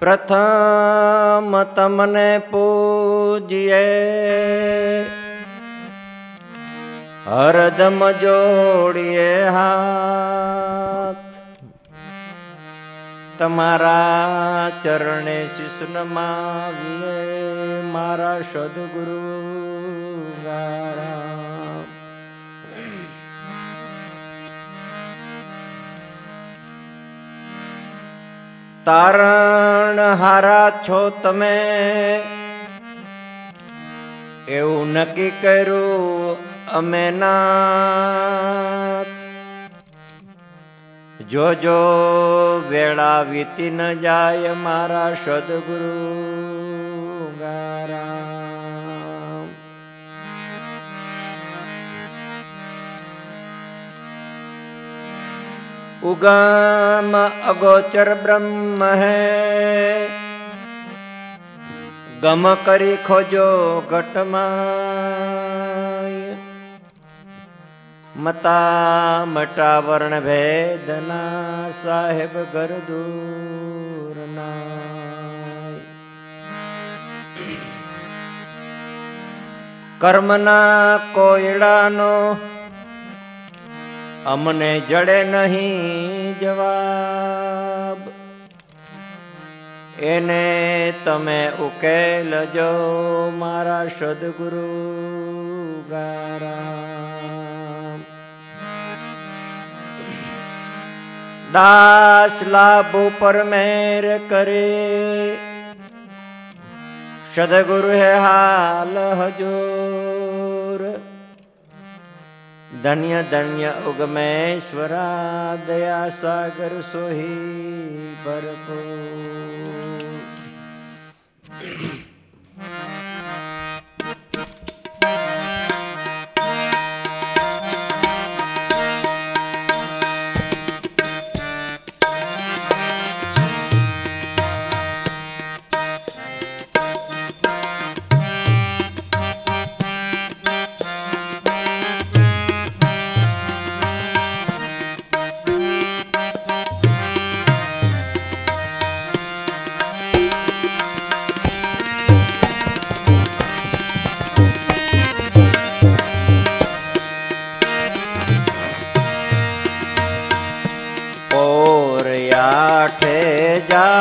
પ્રથમ તમને પૂજીએ. હરદમ જોડીએ હાથ. તમારા ચરણે શિષ્ણ માવીએ. મારા સદગુરુ ગારા. તારણ હારા છો તમે. એવું નક્કી કર્યું અમે નાથ. જોજો વેળા વીતી ન જાય મારા સદગુરુ ગારા. उगम अगोचर ब्रह्म है गम करी खोजो घटमाय मता मटा वर्ण भेदना साहेब घर दूर नाय કર્મના કોયડાનો અમને જડે નહીં જવાબ. એને તમે ઉકેલજો મારા સદગુરુ ગારા દાસ લાભ ઉપર મેર કરે. સદગુરુ હે હાલ હજૂર ધન્ય ધન્ય ઉગમેશ્વરા દયા સાગર સોહી ભરપૂર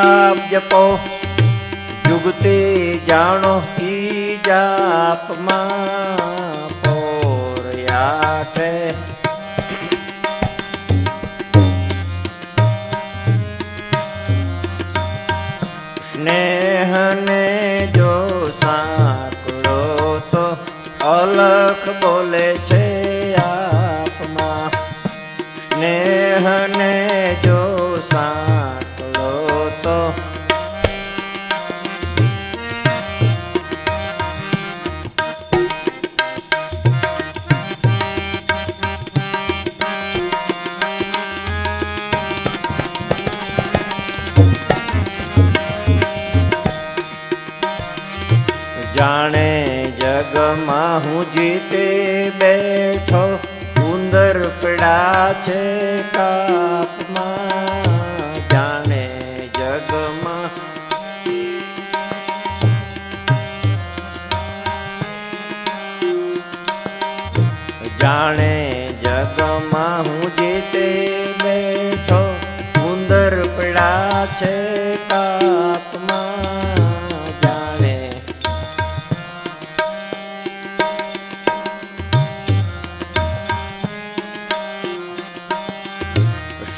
જાપ જપો જુગતે જાણો ઈ જાપમાં પોર આઠે સ્નેહને જો સાંકળો તો અલખ બોલે ઉંદર પડા છે કાપમાં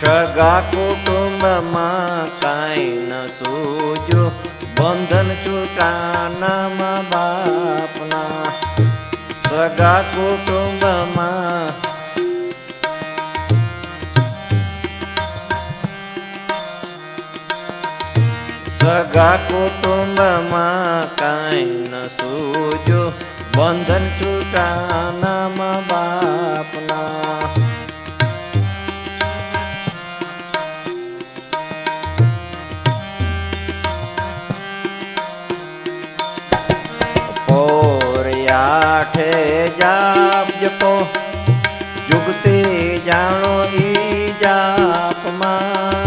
સગા કુટુંબમાં કાંઈ ન સૂજો. બંધન છૂટાના મા બાપના. સગા કુટુંબમાં. સગા કુટુંબમાં કાંઈ ન સૂજો. બંધન છૂટાના મા બાપના. પોરિયાઠે જાપ જપો જુગતે જાણો ઈ જાપમાં.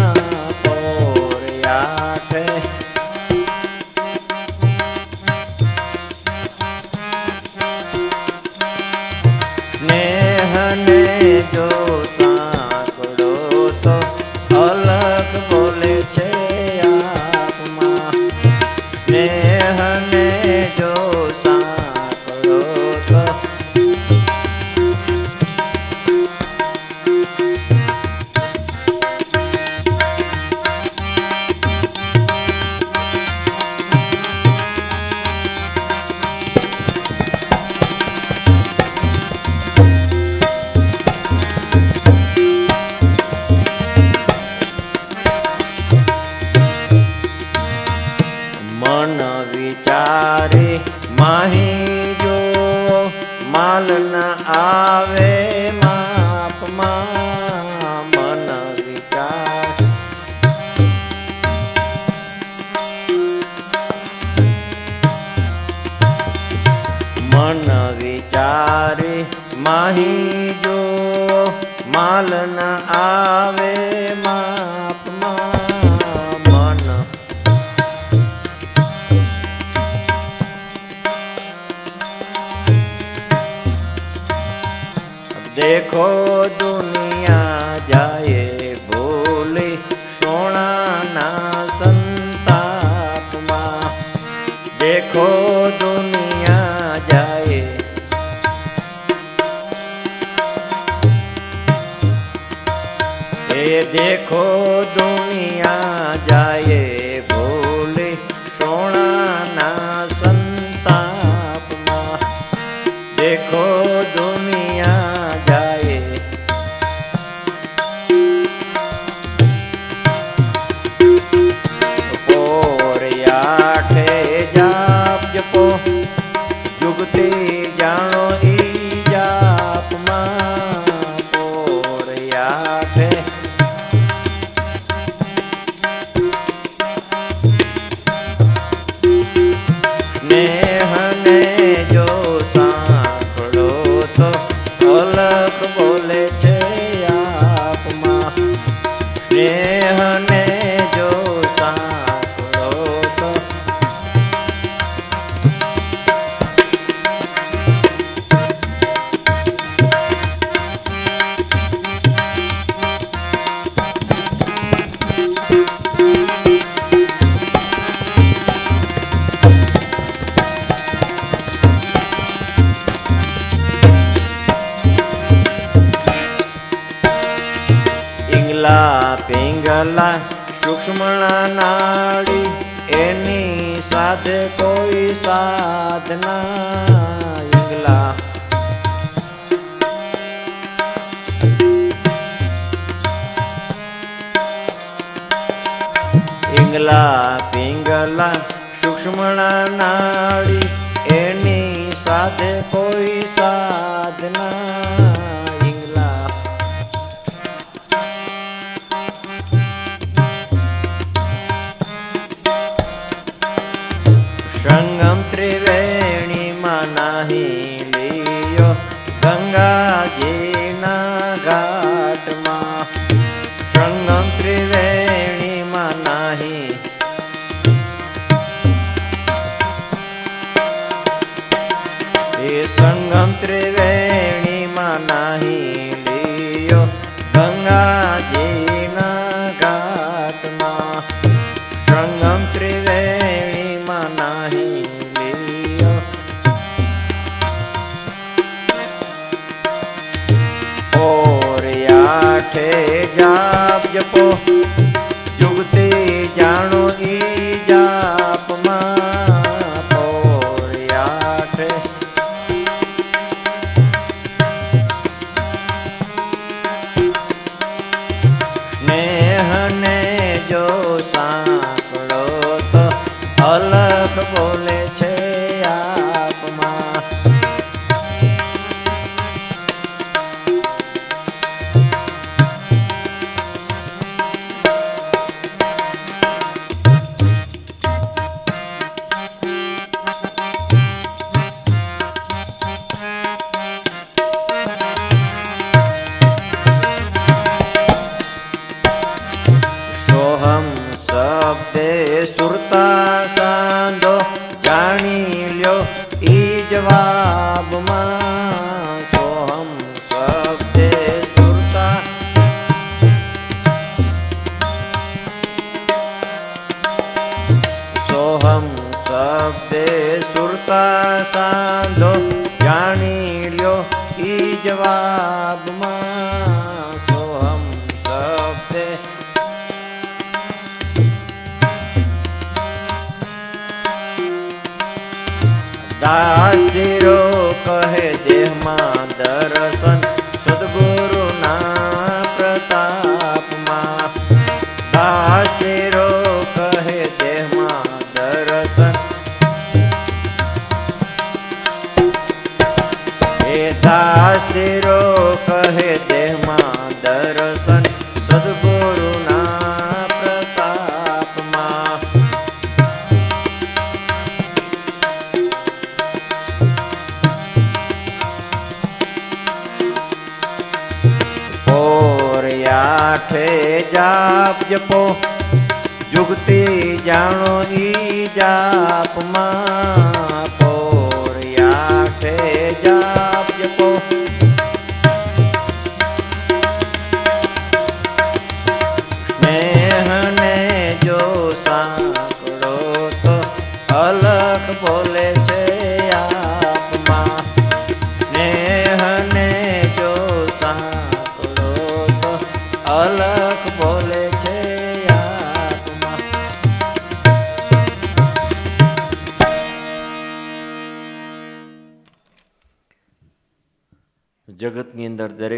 જુગતી જાણો ઈ જાપમાં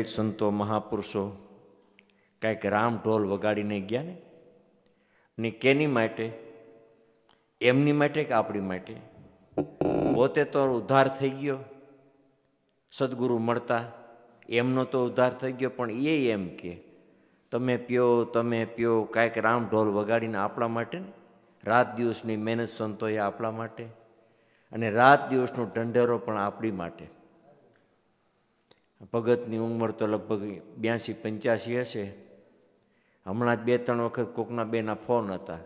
અંદર સંતો મહાપુરુષો કાંઈક રામ ઢોલ વગાડીને ગયા ને? ને કેની માટે? એમની માટે કે આપણી માટે? પોતે તો ઉદ્ધાર થઈ ગયો. સદગુરુ મળતા એમનો તો ઉદ્ધાર થઈ ગયો, પણ એ એમ કે, તમે પીઓ તમે પીઓ કાંઈક રામ ઢોલ વગાડીને આપણા માટે ને? રાત દિવસની મહેનત સંતોએ આપણા માટે? અને રાત દિવસનો ઢંઢેરો પણ આપણી માટે? ભગતની ઉંમર તો લગભગ બ્યાસી પંચ્યાસી હશે. હમણાં જ બે ત્રણ વખત કોકના બેના ફોન હતા.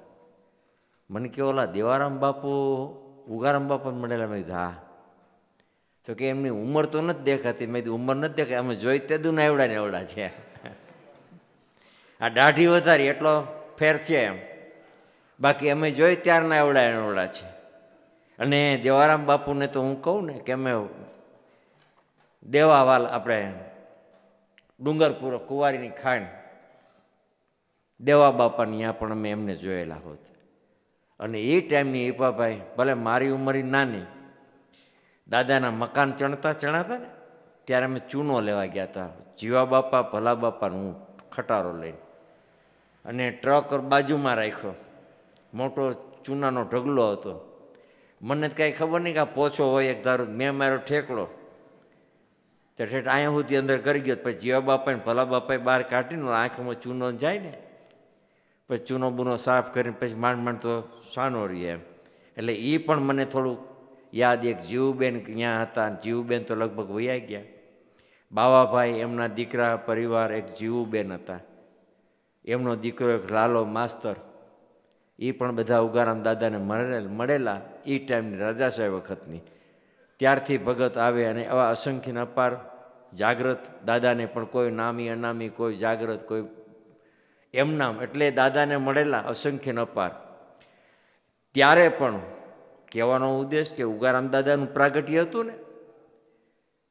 મને કે, ઓલા દેવારામ બાપુ, ઉગારામ બાપુ મળેલા. મેં કીધું, હા. તો કે, એમની ઉંમર તો નથી દેખાતી. મેં ઉંમર નથી દેખાતી. અમે જોઈ તે દુના એવડા નેવડા છે. આ દાઢી વધારી, એટલો ફેર છે એમ. બાકી અમે જોઈ ત્યારના એવડા એવડા છે. અને દેવારામ બાપુને તો હું કહું ને કે, અમે દેવાવાલ આપણે ડુંગરપુર કુંવારીની ખાંડ દેવા બાપાની ત્યાં પણ અમે એમને જોયેલા હોત. અને એ ટાઈમની ઈપાભાઈ, ભલે મારી ઉંમરી નાની, દાદાના મકાન ચણતા ચણાતા ને, ત્યારે અમે ચૂનો લેવા ગયા હતા જીવા બાપા, ભલા બાપાનું હું ખટારો લઈને. અને ટ્રક બાજુમાં રાખ્યો. મોટો ચૂનાનો ઢગલો હતો. મને કાંઈ ખબર નહીં કે આ પોછો હોય એક ધારો, મેં મારો ઠેકડો તો ઠેઠ અહીંયા સુધી અંદર કરી ગયો પછી જીવા બાપાને ભલા બાપાએ બહાર કાઢીને આંખમાં ચૂનો જાય ને, પછી ચૂનો બૂનો સાફ કરીને પછી માંડ માંડ તો સાનો રહીએ એમ. એટલે એ પણ મને થોડુંક યાદ એક જીવબેન ત્યાં હતા જીવબેન તો લગભગ વૈયા ગયા. બાવાભાઈ એમના દીકરા પરિવાર એક જીવુબેન હતા. એમનો દીકરો એક લાલો માસ્તર. એ પણ બધા ઉગારામ દાદાને મળેલા મળેલા એ ટાઈમની રાજા સાહેબ વખતની. ત્યારથી ભગત આવે અને આવા અસંખ્ય અપાર જાગ્રત દાદાને પણ કોઈ નામી, અનામી, કોઈ જાગ્રત, કોઈ એમ નામ એટલે દાદાને મળેલા અસંખ્ય અપાર ત્યારે પણ કહેવાનો ઉદ્દેશ કે ઉગારામ દાદાનું પ્રાગટ્ય હતું ને,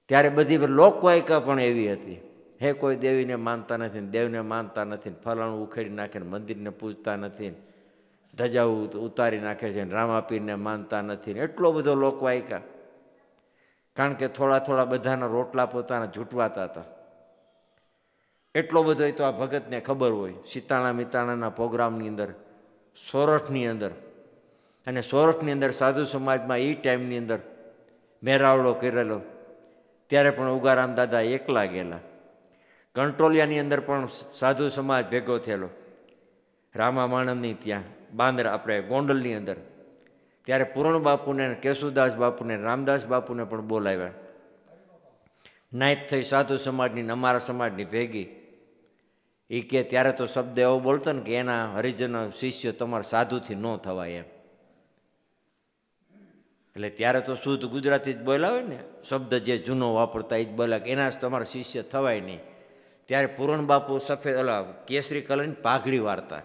ત્યારે બધી લોકવાયકા પણ એવી હતી. હે, કોઈ દેવીને માનતા નથી દેવને માનતા નથી ફલાણું ઉખેડી નાખે મંદિરને પૂજતા નથી ધજા ધજાઓ ઉતારી નાખે છે રામાપીરને માનતા નથી એટલો બધો લોકવાયકા. કારણ કે થોડા થોડા બધાના રોટલા પોતાના જૂટવાતા હતા. એટલો બધો તો આ ભગતને ખબર હોય સીતાણા મિતાણાના પ્રોગ્રામની અંદર, સોરઠની અંદર. અને સોરઠની અંદર સાધુ સમાજમાં એ ટાઈમની અંદર મેરાવડો કરેલો. ત્યારે પણ ઉગારામ દાદા એકલા ગયેલા. કંટ્રોલિયાની અંદર પણ સાધુ સમાજ ભેગો થયેલો. રામા માણંદની ત્યાં, બાંદ્રા, આપણે ગોંડલની અંદર. ત્યારે પૂરણ બાપુને, કેશુદાસ બાપુને, રામદાસ બાપુને પણ બોલાવ્યા. નાયત થઈ સાધુ સમાજની અમારા સમાજની ભેગી. એ કે ત્યારે તો શબ્દ એવો બોલતો ને કે એના હરિજનો શિષ્ય તમારા સાધુથી ન થવાય એમ. એટલે ત્યારે તો શુદ્ધ ગુજરાતી જ હોય ને, શબ્દ જે જૂનો વાપરતા એ જ બોલ્યા એના જ તમારા શિષ્ય થવાય નહીં. ત્યારે પૂરણ બાપુ સફેદ, ઓલા કેસરી કલરની પાઘડી વાર્તા.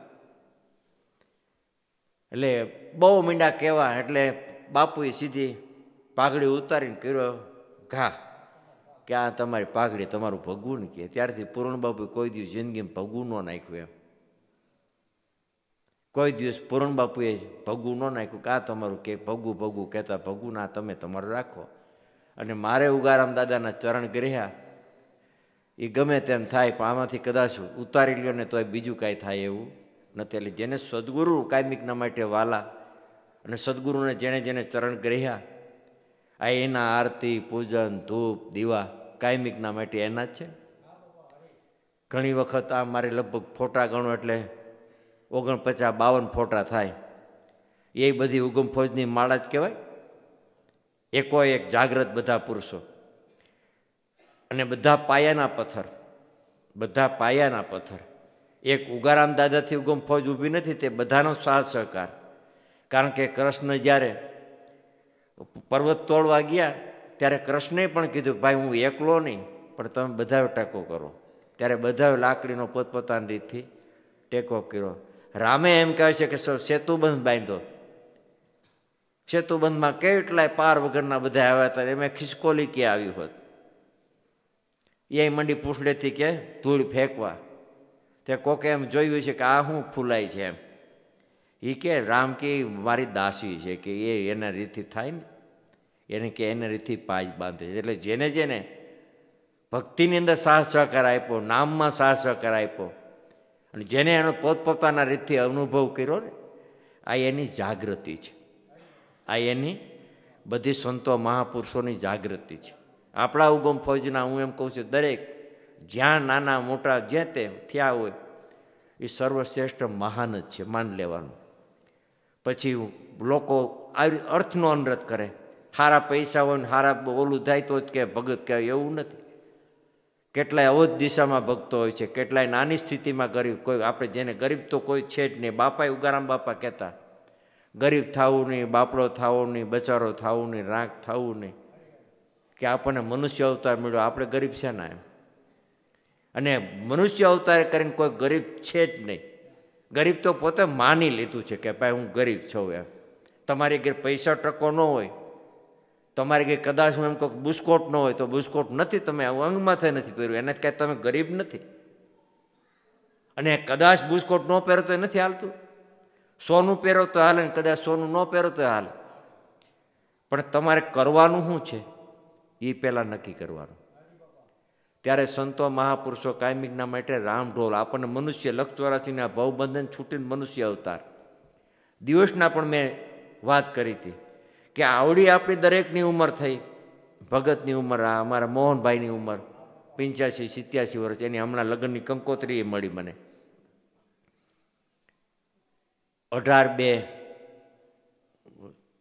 એટલે બહુ મીંડા કહેવા એટલે બાપુએ સીધી પાઘડી ઉતારીને કર્યો, ઘા, કે આ તમારી પાઘડી તમારું ભગવું ને કે ત્યારથી પૂરણ બાપુએ કોઈ દિવસ જિંદગીમાં ભગવું ન નાખ્યું એમ. કોઈ દિવસ પૂરણ બાપુએ ભગવું ન નાખ્યું કે આ તમારું કે ભગવું ભગવું કહેતા, ભગવું ના, તમે તમારું રાખો. અને મારે ઉગારામ દાદાના ચરણ ગ્રહ્યા. એ ગમે તેમ થાય, પણ આમાંથી કદાચ ઉતારી લ્યો ને તોય બીજું કાંઈ થાય એવું. નથી એટલે જેને સદગુરુ કાયમિકના માટે વાલા અને સદગુરુને જેણે જેને ચરણ ગ્રહ્યા, આ એના આરતી, પૂજન, ધૂપ, દીવા કાયમિકના માટે એના જ છે. ઘણી વખત આ મારે લગભગ ફોટા ગણો એટલે ઓગણપચાસ, બાવન ફોટા થાય. એ બધી ઉગમ ફોજની માળા જ કહેવાય. એકો એક જાગ્રત બધા પુરુષો. અને બધા પાયાના પથ્થર, બધા પાયાના પથ્થર. એક ઉગારામ દાદાથી ઉગમ ફોજ ઊભી નથી, તે બધાનો સાથ સહકાર. કારણ કે કૃષ્ણ જ્યારે પર્વત તોડવા ગયા, ત્યારે કૃષ્ણે પણ કીધું ભાઈ, હું એકલો નહીં, પણ તમે બધા ટેકો કરો. ત્યારે બધાએ લાકડીનો પોતપોતાની રીતથી ટેકો કર્યો. રામે એમ કહે છે કે સેતુબંધ બાંધો. સેતુબંધમાં કેટલાય પાર વગરના બધા આવ્યા હતા, એમાં ખિસકોલી કે આવી હોત? એ મંડી પૂછડેથી કે, ધૂળ ફેંકવા. તે કોકે એમ જોયું છે કે આ શું ફૂલાય છે એમ. એ કે રામ કે મારી દાસી છે કે એ એના રીતથી થાય ને. એને કે એના રીતથી પાજ બાંધે છે. એટલે જેને જેને ભક્તિની અંદર સાહસ સહકાર આપ્યો, નામમાં સાહસ સહકાર આપ્યો, અને જેને એનો પોતપોતાના રીતથી અનુભવ કર્યો ને, આ એની જાગૃતિ છે. આ એની બધી સંતો મહાપુરુષોની જાગૃતિ છે. આપણા ઉગમ ફોજના હું એમ કહું છું, દરેક જ્યાં નાના મોટા જે તે થયા હોય, એ સર્વશ્રેષ્ઠ મહાન જ છે, માન લેવાનું. પછી લોકો આવી અર્થનો અનરત કરે. સારા પૈસા હોય ને સારા ઓલું થાય તો જ કે ભગત કહેવાય, એવું નથી. કેટલાય અવધ દિશામાં ભક્તો હોય છે, કેટલાય નાની સ્થિતિમાં ગરીબ, કોઈ આપણે જેને ગરીબ તો કોઈ છે જ નહીં, બાપાએ ઉગારામ બાપા કહેતા. ગરીબ થવું નહીં, બાપડો થવો નહીં, બચારો થવું નહીં રાંક થવું નહીં. કે આપણને મનુષ્ય અવતાર મળ્યો, આપણે ગરીબ છે ના એમ? અને મનુષ્ય અવતાર કરીને કોઈ ગરીબ છે જ નહીં. ગરીબ તો પોતે માની લીધું છે કે ભાઈ હું ગરીબ છું એમ. તમારી ઘેર પૈસા ટકો ન હોય. તમારી ઘેર કદાચ હું એમ કહું બુસ્કોટ ન હોય તો બુસ્કોટ નથી, તમે અંગમાંથી નથી પહેર્યું. એને કાંઈ તમે ગરીબ નથી. અને કદાચ બુસ્કોટ ન પહેરો તો નથી હાલતું. સોનું પહેરો તો હાલે ને કદાચ સોનું ન પહેરો તો હાલે. પણ તમારે કરવાનું શું છે? એ પહેલાં નક્કી કરવાનું. ત્યારે સંતો મહાપુરુષો કાયમિકના માટે રામઢોલ આપણને મનુષ્ય લક્ષ ચોરાસીના ભવબંધન છૂટીને મનુષ્ય અવતાર. દિવસના પણ મેં વાત કરી હતી કે આવડી આપણી દરેકની ઉંમર થઈ. ભગતની ઉંમર, આ અમારા મોહનભાઈની ઉંમર, પંચ્યાસી, સિત્યાસી વર્ષ, એની હમણાં લગ્નની કંકોત્રી મળી મને. અઢાર બે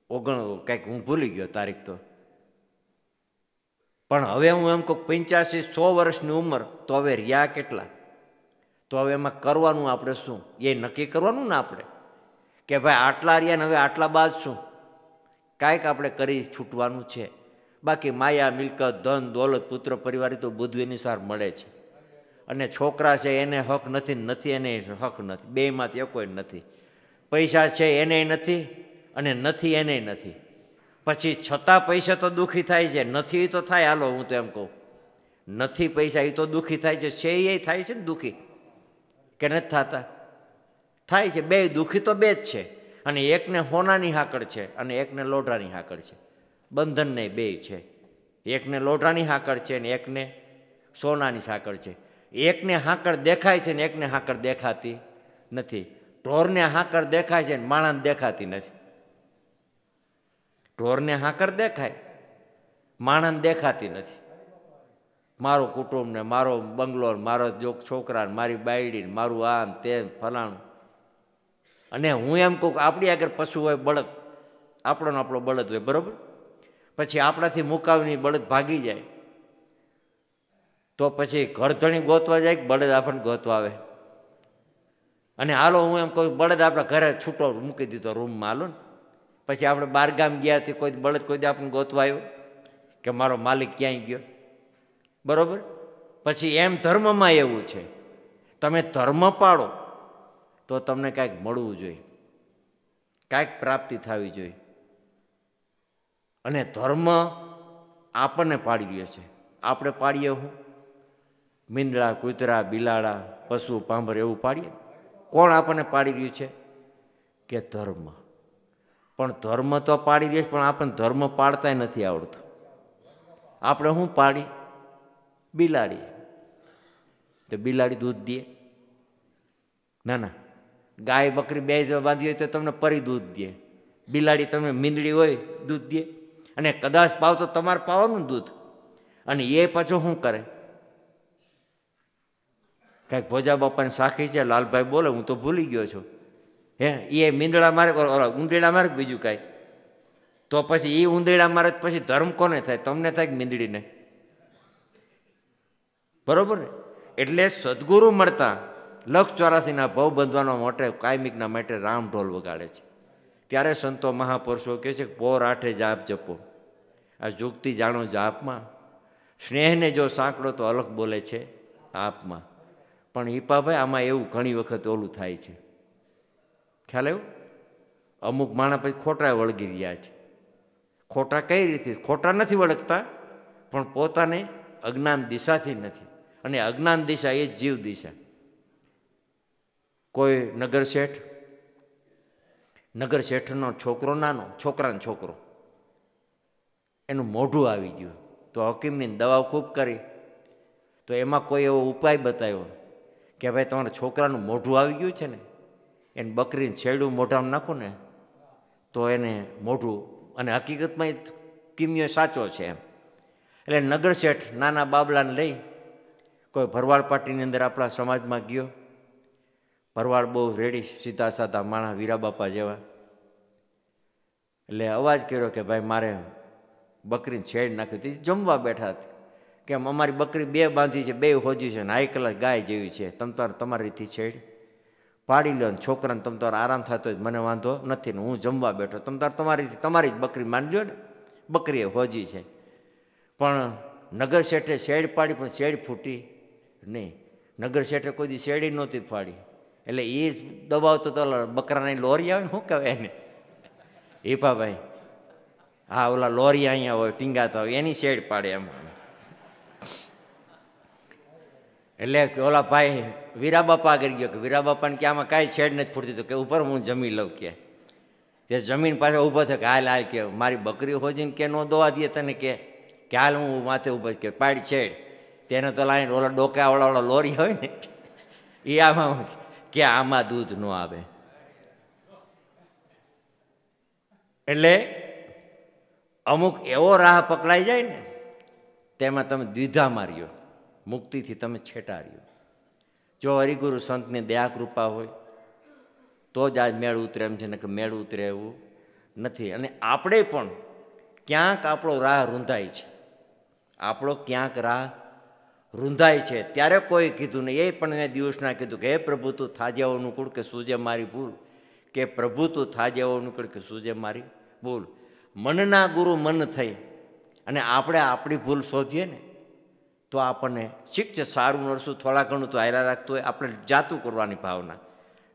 ઓગણ, કંઈક હું ભૂલી ગયો તારીખ તો. પણ હવે હું એમ કહું પંચ્યાસી, સો વર્ષની ઉંમર, તો હવે રહ્યા કેટલા? તો હવે એમાં કરવાનું આપણે શું? એ નક્કી કરવાનું ને આપણે? કે ભાઈ આટલા રહ્યા ને હવે આટલા બાદ શું? કાંઈક આપણે કરી છૂટવાનું છે. બાકી માયા, મિલકત, ધન, દોલત, પુત્ર, પરિવાર તો બુદ્ધ અનુસાર મળે છે. અને છોકરા છે, એને હક નથી નથી, એને હક નથી. બેમાંથી કોઈ નથી. પૈસા છે, એને નથી અને નથી, એને નથી. પછી છતાં પૈસા તો દુઃખી થાય છે, નથી તો થાય, હાલો હું તો એમ કહું. નથી પૈસા એ તો દુઃખી થાય છે છે એ થાય છે ને દુઃખી. કે નથી થતા? થાય છે, બે, દુઃખી તો બે જ છે. અને એકને હોનાની હાકડ છે, અને એકને લોઢાની હાકડ છે. બંધન નહીં, બે છે. એકને લોઢાની હાકડ છે ને એકને સોનાની સાકળ છે. એકને હાકડ દેખાય છે ને એકને હાકડ દેખાતી નથી. ઢોરને હાકર દેખાય છે ને માણસ દેખાતી નથી. ઢોરને હાકર દેખાય. માણસ દેખાતી નથી. મારું કુટુંબ ને મારો બંગલો મારો જો છોકરા મારી બાયડી મારું આમ તેમ ફલાણું. અને હું એમ કહું આપણી આગળ પશુ હોય બળદ, આપણો આપણો બળદ હોય, બરાબર? પછી આપણાથી મુકાવીની બળદ ભાગી જાય. તો પછી ઘરધણી ગોતવા જાય બળદ આપણને ગોતવા આવે? અને હાલો હું એમ કહું બળદ આપણા ઘરે છૂટો મૂકી દીધો રૂમમાં, હાલો ને. પછી આપણે બારગામ હતી કોઈ બળદ કોઈ આપણને ગોતવાયો કે મારો માલિક ક્યાંય ગયો? બરાબર? પછી એમ ધર્મમાં એવું છે. તમે ધર્મ પાડો તો તમને કાંઈક મળવું જોઈએ. કાંઈક પ્રાપ્તિ થવી જોઈએ. અને ધર્મ આપણને પાડી રહ્યો છે. આપણે પાડીએ હું મીંદડા, કૂતરા, બિલાડા, પશુ, પાંભર એવું પાડીએ? કોણ આપણને પાડી રહ્યું છે? કે ધર્મ. પણ ધર્મ તો પાડી દે પણ આપણને ધર્મ પાડતાય નથી આવડતું. આપણે શું પાડી બિલાડી. તો બિલાડી દૂધ દે. ના ના. ગાય બકરી બે બાંધી હોય તો તમને પરી દૂધ દે. બિલાડી તમે મીંદડી હોય, દૂધ દે. અને કદાચ પાવ તો તમારે પાવાનું દૂધ. અને એ પાછું શું કરે? કાંઈક ભોજા બાપાની સાખી છે, લાલભાઈ બોલે, હું તો ભૂલી ગયો છું. હે? એ મીંદડા મારે ઊંધેડા મારે બીજું કાંઈ? તો પછી એ ઊંધેડા મારે પછી ધર્મ કોને થાય? તમને થાય કે મીંદડીને? બરોબર ને? એટલે સદગુરુ મળતા લક્ષ ચોરાસીના ભવ બંધવાનો માટે કાયમિકના માટે રામ ઢોલ વગાડે છે. ત્યારે સંતો મહાપુરુષો કહે છે પોર આઠે જાપ જપો. આ જુગતી જાણો જાપમાં? સ્નેહને જો સાંકડો તો અલગ બોલે છે આપમાં. પણ હિપાભાઈ આમાં એવું ઘણી વખત ઓલું થાય છે. ખ્યાલ આવ્યો? અમુક માણસ પછી ખોટા વળગી રહ્યા છે. ખોટા કઈ રીતે? ખોટા નથી વળગતા, પણ પોતાને અજ્ઞાન દિશાથી નથી. અને અજ્ઞાન દિશા એ જીવ દિશા. કોઈ નગર શેઠ? નગર શેઠનો છોકરો નાનો, છોકરાનો છોકરો. એનું મોઢું આવી ગયું. તો હકીમની દવાઓ ખૂબ કરી. તો એમાં કોઈ એવો ઉપાય બતાવ્યો કે ભાઈ તમારા છોકરાનું મોઢું આવી ગયું છે ને? એને બકરીને છેડું મોઢામાં નાખો ને, તો એને મોઢું, અને હકીકતમાં કિમ્યો સાચો છે એમ. એટલે નગર શેઠ નાના બાબલાને લઈ કોઈ ભરવાડ પાર્ટીની અંદર આપણા સમાજમાં ગયો. ભરવાડ બહુ રેડી સીધા સાધા માણા વીરા બાપા જેવા. એટલે અવાજ કર્યો કે ભાઈ મારે બકરીને છેડ નાખી હતી. જમવા બેઠા હતી. કેમ અમારી બકરી બે બાંધી છે, બે હોજી છે ને હાઈ કલાક ગાય જેવી છે. તમ તાર તમારીથી છેડ. પાડી લો ને છોકરાને તમ તાર આરામ થતો હોય મને વાંધો નથી ને હું જમવા બેઠો. તમ તાર તમારી તમારી જ બકરી માંડ્યો ને? બકરી હોજી છે. પણ નગર શેઠે શેડ પાડી, પણ શેડ ફૂટી નહીં. નગર શેઠે કોઈ દી શેડી નહોતી પાડી. એટલે એ જ દબાવતો તો બકરાની લોરી આવે ને શું કહેવાય એને? હિપાભાઈ હા ઓલા લોરી અહીંયા હોય, ટીંગાતા હોય એની શેડ પાડે એમ. એટલે ઓલા ભાઈ વીરા બાપા આગળ ગયો કે વીરા બાપાને કે આમાં કાંઈ છેડ નથી ફૂટતી. તો કે ઉપર હું જમી લઉં કે. તે જમીન પાસે ઊભો થયો કે હાલ હાલ કે મારી બકરી હોજીને કે નો દોવા દે તને કે. કે હાલ હું માથે ઊભો કે પાડી છેડ. તેને તો લાઈને ઓલા ડોકાવાળા ઓલા લોરી હોય ને એ આમાં કે આમાં દૂધ ન આવે. એટલે અમુક એવો રાહ પકડાઈ જાય ને, તેમાં તમે દ્વિધા માર્યો. મુક્તિથી તમે છેટાડ્યું. જો હરિગુરુ સંતની દયાકૃપા હોય, તો જ આજ મેળ ઉતરે એમ છે, ને કે મેળ ઉતરે એવું નથી. અને આપણે પણ ક્યાંક આપણો રાહ રૂંધાય છે. આપણો ક્યાંક રાહ રૂંધાય છે. ત્યારે કોઈ કીધું નહીં. એ પણ મેં દિવસના કીધું કે, હે પ્રભુ, તું થાજે અનુકૂળ કે સૂજે મારી ભૂલ? કે, પ્રભુ, તું થાજે અનુકૂળ કે સૂજે મારી ભૂલ? મનના ગુરુ મન થઈ. અને આપણે આપણી ભૂલ શોધીએ ને તો આપણને શીખ છે, સારું નડશું થોડા ઘણું તો હાયરા રાખતું હોય. આપણે જાતું કરવાની ભાવના.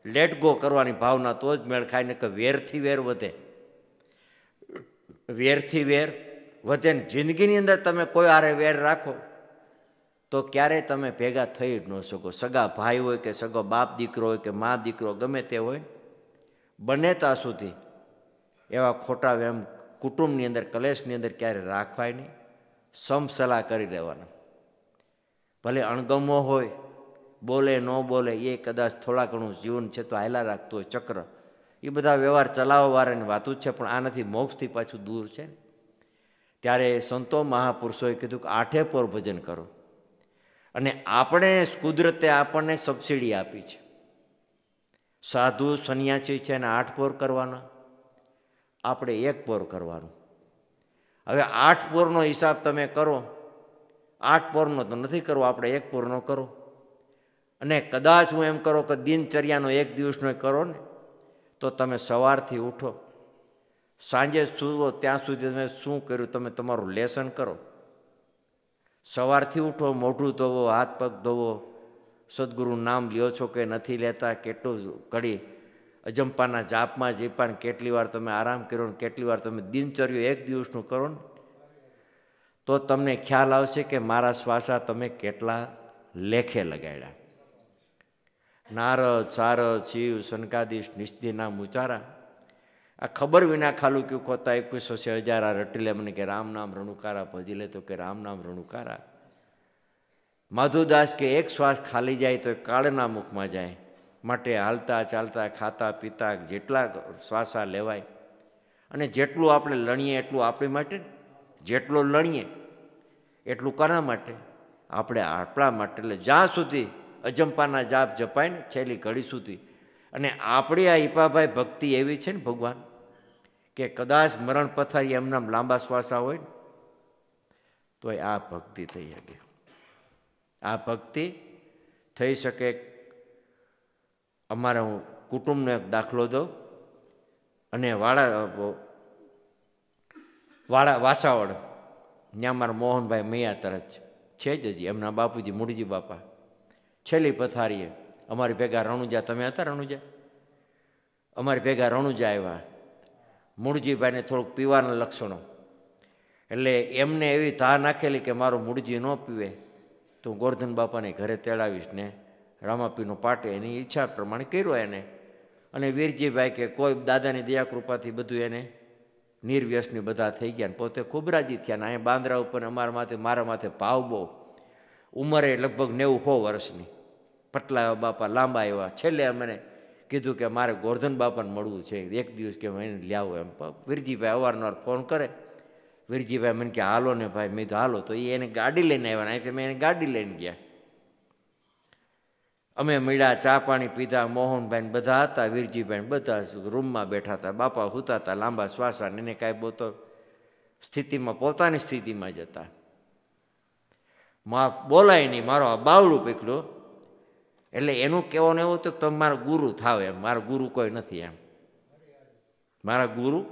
લેટ ગો કરવાની ભાવના તો જ મેળ ખાય ને કે વેરથી વેર વધે. વેરથી વેર વધે ને જિંદગીની અંદર તમે કોઈ આરે વેર રાખો, તો ક્યારેય તમે ભેગા થઈ જ ન શકો. સગા ભાઈ હોય કે સગો બાપ દીકરો હોય કે મા દીકરો, ગમે તે હોય, બને ત્યાં સુધી એવા ખોટા વેમ કુટુંબની અંદર, કલેશની અંદર ક્યારે રાખવાય નહીં. સમસલાહ કરી દેવાના ભલે અણગમો હોય, બોલે, ન બોલે, એ કદાચ થોડા ઘણું જીવન છે તો હાયલા રાખતું હોય, ચક્ર. એ બધા વ્યવહાર ચલાવવાવાળાની વાતો જ છે, પણ આનાથી મોક્ષથી પાછું દૂર છે ત્યારે સંતો મહાપુરુષોએ કીધું કે આઠે પોર ભજન કરો. અને આપણે કુદરતે આપણને સબસિડી આપી છે. સાધુ સન્યાસી છે અને આઠ પોર કરવાના. આપણે એક પોર કરવાનું. હવે આઠ પોરનો હિસાબ તમે કરો. આઠ પોરનો તો નથી કરવો, આપણે એક પોરનો કરો. અને કદાચ હું એમ કરો કે દિનચર્યાનો એક દિવસનો કરો ને, તો તમે સવારથી ઉઠો. સાંજે સૂવો, ત્યાં સુધી તમે શું કર્યું? તમે તમારું લેસન કરો. સવારથી ઉઠો, મોઢું ધોવો, હાથ પગ ધોવો. સદગુરુ નામ લ્યો છો કે નથી લેતા, કેટલું ઘડી અજંપાના જાપમાં જીપાને કેટલી વાર તમે આરામ કર્યો ને, કેટલી વાર તમે દિનચર્યો એક દિવસનું કરો ને? તો તમને ખ્યાલ આવશે કે મારા શ્વાસા તમે કેટલા લેખે લગાડ્યા. નારદ, સારદ, શિવ સનકાદીશ નિસ્તિના, મુચારા. આ ખબર વિના ખાલું કયું ખોતા એકવીસો છે હજાર રટી લે મને કે રામ નામ રણુકારા ભજી લે તો કે રામ નામ રણુકારા. માધુદાસ કે એક શ્વાસ ખાલી જાય તો કાળના મુખમાં જાય. માટે હાલતા, ચાલતા, ખાતા, પીતા, જેટલા શ્વાસા લેવાય. અને જેટલું આપણે લણીએ એટલું આપણી માટે જેટલો લણીએ, એટલું કરા માટે? આપણે આપણા માટે, એટલે જ્યાં સુધી અજંપાના જાપ જપાય ને, છેલ્લી ઘડી સુધી. અને આપણી આ ઈપાભાઈ ભક્તિ એવી છે ને ભગવાન, કે કદાચ મરણ પથારી એમના લાંબા શ્વાસા હોય ને તો આ ભક્તિ થઈ શકે. આ ભક્તિ થઈ શકે, અમારા હું કુટુંબનો એક દાખલો દઉં. અને વાળા વાળા વાસાવડ ત્યાં મારા મોહનભાઈ મૈયા તરત છે. જ હજી. એમના બાપુજી, મૂળજી બાપા. છેલ્લી પથારીએ. અમારી ભેગા રણુજા. તમે હતા રણુજા? અમારી ભેગા રણુજા આવ્યા. મૂળજીભાઈને થોડુંક પીવાના લક્ષણો. એટલે એમને એવી તા નાખેલી કે મારો મૂળજી ન પીવે. તો હું ગોરધન બાપાને ઘરે તેડાવીશ ને રામાપીનો પાટે એની ઈચ્છા પ્રમાણે કર્યો એને. અને વીરજીભાઈ કે કોઈ દાદાની દયા કૃપાથી બધું એને નિર્વ્યસની બધા થઈ ગયા ને પોતે ખૂબ રાજી થયા ને અહીંયા બાંદ્રા ઉપર અમારા માથે, મારા માથે ભાવ બહુ. ઉંમરે લગભગ નેવું સો વર્ષની. પટલા એવા બાપા લાંબા એવા છેલ્લે મને કીધું કે મારે ગોરધન બાપાને મળવું છે. એક દિવસ કે એને લ્યાવો એમ. વીરજીભાઈ અવારનવાર ફોન કરે. વીરજીભાઈ મને કે, હાલો ને ભાઈ. મેં તો હાલો. તો એ એને ગાડી લઈને આવ્યા અહીંથી મેં એને ગાડી લઈને ગયા. અમે મળ્યા, ચા પાણી પીધા, મોહનભાઈ બધા હતા, વીરજીભાઈ બધા રૂમમાં બેઠા હતા, બાપા હુતા હતા, લાંબા શ્વાસા એને કાંઈ બોતો સ્થિતિમાં, પોતાની સ્થિતિમાં જ હતા. મા બોલાય નહીં, મારો આ બાવડું પકડ્યો એટલે એનું કહેવાનું એવું હતું કે તમે મારા ગુરુ થાવ એમ, મારા ગુરુ કોઈ નથી એમ. મારા ગુરુ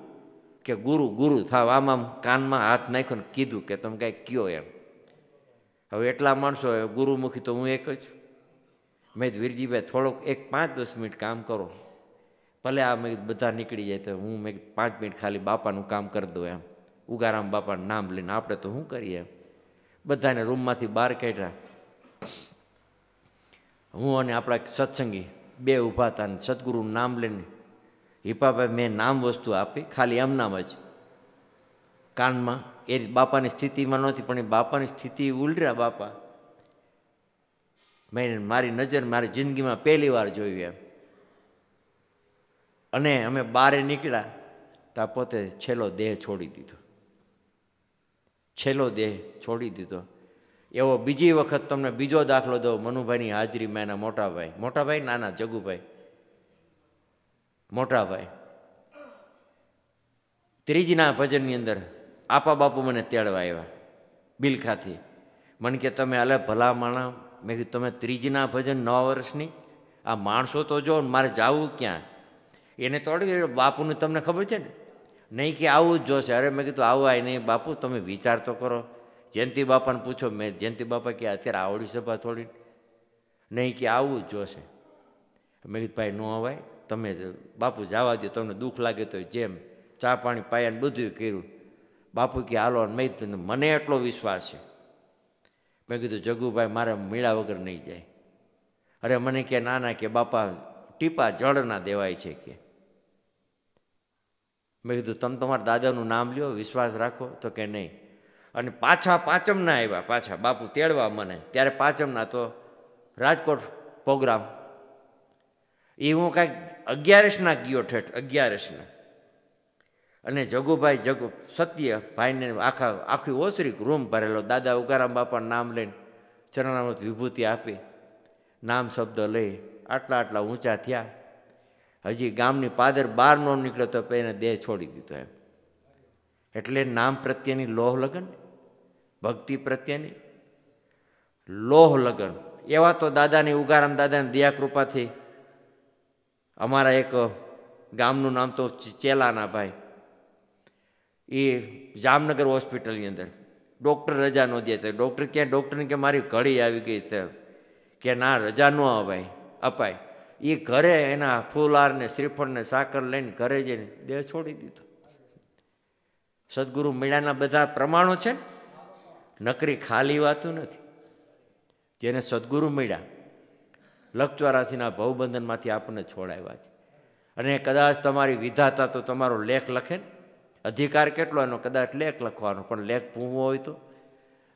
કે ગુરુ ગુરુ થાવ, આમ આમ કાનમાં હાથ નાખ્યો ને કીધું કે તમે કાંઈ કયો એમ. હવે એટલા માણસો, ગુરુમુખી તો હું એક જ મેં વીરજીભાઈ થોડોક એક પાંચ દસ મિનિટ કામ કરો. ભલે આ મેં બધા નીકળી જાય તો હું મેં પાંચ મિનિટ ખાલી બાપાનું કામ કરી દઉં એમ. ઉગારામ બાપાનું નામ લઈને આપણે તો શું કરીએ એમ? બધાને રૂમમાંથી બહાર કાઢ્યા. હું અને આપણા સત્સંગી બે ઊભા હતા ને સદગુરુનું નામ લઈને હિપાભાઈ મેં નામ વસ્તુ આપી, ખાલી એમ નામ જ. કાનમાં એ બાપાની સ્થિતિમાં નહોતી, પણ એ બાપાની સ્થિતિ ઉલર્યા બાપા. મેં મારી નજર મારી જિંદગીમાં પહેલી વાર જોયું એમ. અને અમે બારે નીકળ્યા ત્યાં પોતે છેલ્લો દેહ છોડી દીધો. છેલ્લો દેહ છોડી દીધો. એવો બીજી વખત તમને બીજો દાખલો દો મનુભાઈની હાજરીમાં એના મોટાભાઈ. મોટાભાઈ, નાના, જગુભાઈ. મોટાભાઈ. ત્રીજના ભજનની અંદર આપા બાપુ મને તેડવા આવ્યા, બિલખાથી. મને કે, તમે અલે ભલા માણા મેં કીધું, તમે ત્રીજના ભજન નવ વર્ષની? આ માણસો તો જો મારે જવું ક્યાં? એને તોડી બાપુને તમને ખબર છે ને? નહીં કે આવું જ જોશે. અરે, મેં કીધું, આવું આય નહીં, બાપુ, તમે વિચાર તો કરો. જયંતિ બાપાને પૂછો મેં જયંતિ બાપા કે, અત્યારે આવડી સભા થોડી નહીં કે આવું જ જોશે. મેં કીધું, ભાઈ, ન અવાય, તમે બાપુ, જવા દો તમને દુઃખ લાગે તો જેમ, ચા પાણી પાયાને બધું કર્યું. બાપુ કે, હાલો, મેં મને એટલો વિશ્વાસ છે. મેં કીધું, જગુભાઈ, મારે મીળા વગર નહીં જાય. અરે મને કે નાના કે, બાપા, ટીપા જળના દેવાય છે, કે. મેં કીધું, તમે તમારા દાદાનું નામ લ્યો, વિશ્વાસ રાખો. તો કે, નહીં. અને પાછા પાંચમના આવ્યા, પાછા બાપુ તેડવા મને. ત્યારે પાંચમના તો રાજકોટ પ્રોગ્રામ. એ હું કાંઈક અગિયારસના ગયો ઠેઠ, અગિયારસના. અને જગુભાઈ જગુ સત્ય ભાઈને આખા, આખી ઓસરી રૂમ ભરેલો. દાદા ઉગારામ બાપાનું નામ લઈને ચરણામૃત વિભૂતિ આપી, નામ શબ્દ લઈ આટલા આટલા ઊંચા થયા. હજી ગામની પાદર બહાર ન નીકળ્યો તો એને દેહ છોડી દીધો એમ. એટલે નામ પ્રત્યેની લોહ લગન, ભક્તિ પ્રત્યેની લોહ લગન. એવા તો દાદાની ઉગારામ દાદાની દયાકૃપાથી અમારા એક ગામનું નામ તો ચેલાના ભાઈ એ જામનગર હોસ્પિટલની અંદર. ડૉક્ટર રજા ન દે ડૉક્ટર ક્યાં? ડૉક્ટરને કે મારી ઘડી આવી ગઈ છે. કે ના, રજા ન અપાય અપાય. એ ઘરે એના ફૂલારને શ્રીફળને સાકર લઈને ઘરે જઈને દેહ છોડી દીધો. સદગુરુ મેળાના બધા પ્રમાણો છે ને, નકરી ખાલી વાતું નથી. જેને સદગુરુ મળ્યા લક્ષવારાસીના ભવબંધનમાંથી આપણને છોડાવ્યા છે. અને કદાચ તમારી વિધાતા તો તમારો લેખ લખે ને અધિકાર કેટલો એનો? કદાચ લેખ લખવાનો, પણ લેખ પૂવો હોય તો?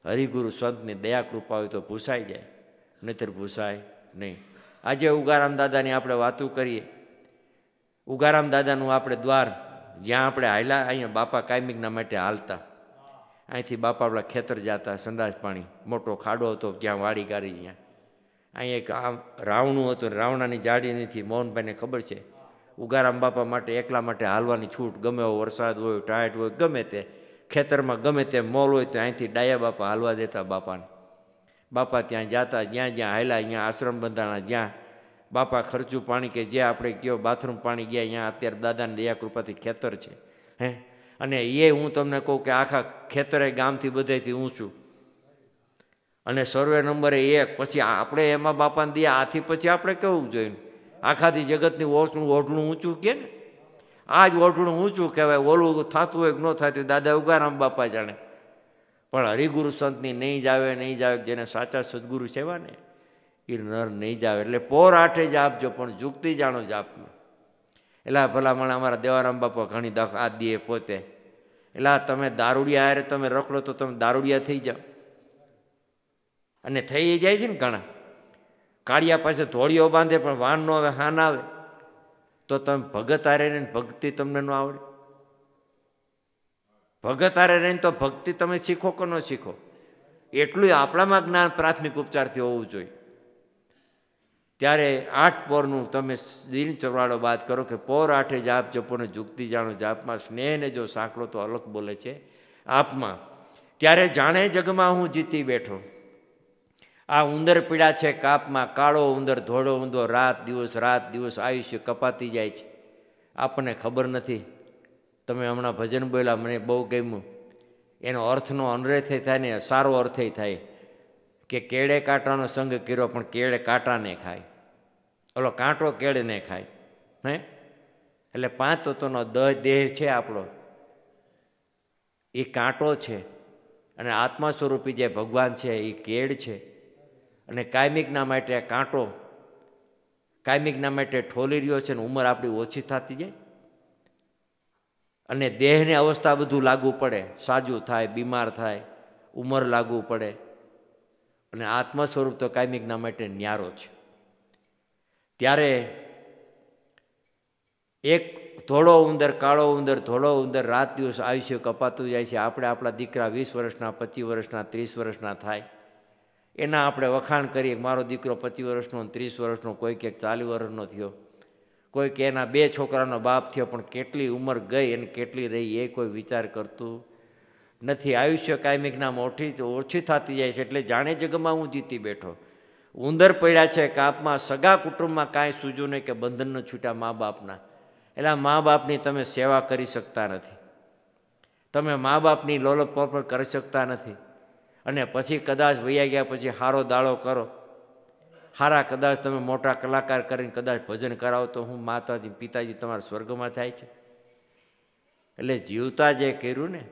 હરિગુરુ સંતની દયા કૃપા હોય તો ભૂસાઈ જાય, નહીતર ભૂસાય નહીં. આજે ઉગારામ દાદાની આપણે વાતો કરીએ. ઉગારામ દાદાનું આપણે દ્વાર, જ્યાં આપણે હાલ્યા, અહીંયા બાપા કાયમિકના માટે હાલતા. અહીંથી બાપા આપણા ખેતર જતા, સંદાસ પાણી. મોટો ખાડો હતો, જ્યાં વાડી ગાડી ત્યાં અહીં એક આમ રાવણું હતું, રાવણાની જાડી નથી, મોહનભાઈને ખબર છે? ઉગારામ બાપા માટે, એકલા માટે હાલવાની છૂટ, ગમે એવો વરસાદ હોય, ટાયટ હોય, ગમે તે ખેતરમાં ગમે તે મોલ હોય, તો અહીંથી ડાયા બાપા હાલવા દેતા બાપાને. બાપા ત્યાં જાતા, જ્યાં જ્યાં હાલ્યા, અહીંયા આશ્રમ બંધાણા, જ્યાં બાપા ખર્ચું પાણી કે જે આપણે કયો બાથરૂમ પાણી ગયા, અહીંયા અત્યારે દાદાની દયાકૃપાથી ખેતર છે. હે? અને એ હું તમને કહું કે આખા ખેતરે ગામથી બધેથી ઊંચું અને સર્વે નંબરે એક, પછી આપણે એમાં બાપાને દે આથી પછી આપણે કેવું જોઈએ આખાથી જગતની ઓછનું ઓઢણું ઊંચું કે ને? આ જ ઓઢણું ઊંચું કહેવાય, ઓલું થતું હોય કે ન થતું દાદા ઉગારામ બાપા જાણે. પણ હરિગુરુ સંતની નહીં જ આવે, નહીં જ આવે, જેને સાચા સદગુરુ સેવા ને, એ નર નહીં જ આવે. એટલે પોર આઠે જ આપજો, પણ જુગતી જાણો જ આપનું. એટલે ભલામણ અમારા દેવારામ બાપા ઘણી દખ આ દે પોતે. એટલે તમે દારૂડિયા હારે તમે રખડો તો તમે દારૂડિયા થઈ જાઓ. અને થઈ જાય છે ને ઘણા. કાળિયા પાસે ધોળીઓ બાંધે, પણ વાન નો આવે, હાન આવે, તો તમે ભગત હારે રહીને ભક્તિ તમને ન આવડે. ભગત હારે રહીને તો ભક્તિ તમે શીખો કે ન શીખો? એટલું આપણામાં જ્ઞાન પ્રાથમિક ઉપચારથી હોવું જોઈએ. ત્યારે આઠ પોરનું તમે દિન ચવાડો બાદ કરો કે પોર આઠે જાપ, જપોને જુગતી જાણો. જાપમાં સ્નેહને જો સાંકળો તો અલગ બોલે છે. આપમાં, ત્યારે જાણે જગમાં હું જીતી બેઠો. આ ઉંદર પીડા છે કાપમાં, કાળો ઉંદર, ધોળો ઉંદર, રાત દિવસ રાત દિવસ આયુષ્ય કપાતી જાય છે. આપણને ખબર નથી. તમે હમણાં ભજન બોલ્યા, મને બહુ ગમ્યું. એનો અર્થનો અનરેથ થાય ને સારો અર્થ થાય કે કેળે કાંટાનો સંગ કર્યો, પણ કેળે કાંટાને ખાય. ઓલો કાંટો કેળને ખાય, હે? એટલે પાંચ તત્વનો દેહ છે આપણો. એ કાંટો છે અને આત્મા સ્વરૂપી જે ભગવાન છે, એ કેળ છે. અને કાયમિકના માટે કાંટો, કાયમિકના માટે ઠોલી રહ્યો છે ને ઉંમર આપણી ઓછી થતી જાય. અને દેહને અવસ્થા બધું લાગુ પડે. સાજું થાય, બીમાર થાય, ઉંમર લાગુ પડે. અને આત્મ સ્વરૂપ તો કાયમિકના માટે ન્યારો છે. ત્યારે એક ધોળો ઉંદર, કાળો ઉંદર, ધોળો ઉંદર રાત દિવસ આયુષ્ય કપાતું જાય છે. આપણે આપણા દીકરા વીસ વર્ષના, પચીસ વર્ષના, ત્રીસ વર્ષના થાય. એના આપણે વખાણ કરીએ મારો દીકરો પચીસ વર્ષનો ત્રીસ વર્ષનો કોઈ ક્યાંક ચાલીસ વર્ષનો થયો. કોઈ કે એના બે છોકરાનો બાપ થયો, પણ કેટલી ઉંમર ગઈ અને કેટલી રહી એ કોઈ વિચાર કરતું નથી. આયુષ્ય કાયમિકના મોટી ઓછી થતી જાય છે, એટલે જાણે જગમાં હું જીતી બેઠો. ઉંદર પડ્યા છે કાપમાં, સગા કુટુંબમાં કાંઈ સૂજું નહીં કે બંધન ન છૂટ્યા મા બાપના. એટલે મા બાપની તમે સેવા કરી શકતા નથી. તમે મા બાપની લોલપ પોપટ કરી શકતા નથી. અને પછી કદાચ વૈયા ગયા પછી હારો દાળો કરો. હારા કદાચ તમે મોટા કલાકાર કરીને કદાચ ભજન કરાવો તો હું માતાજી, પિતાજી તમારા સ્વર્ગમાં થાય છે. એટલે જીવતા જે કર્યું ને,